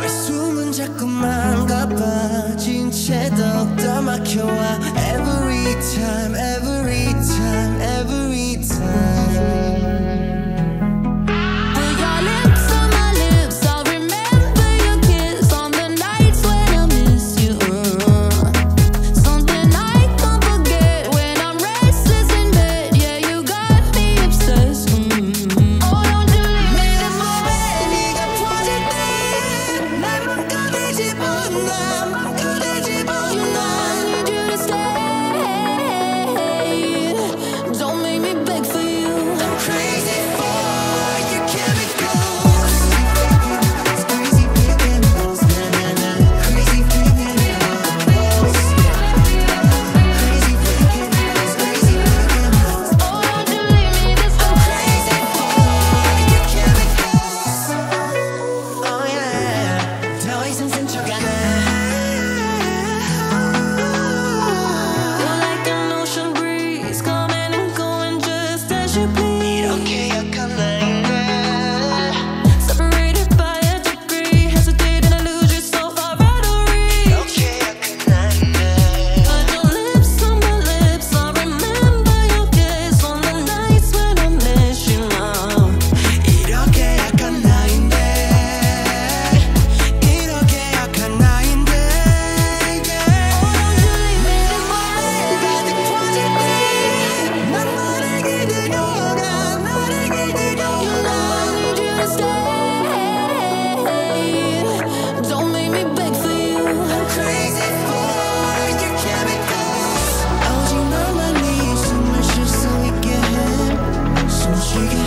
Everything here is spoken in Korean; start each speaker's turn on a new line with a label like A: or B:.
A: 왜 숨은 자꾸만 가빠진 채 더욱더 막혀와 tonight you.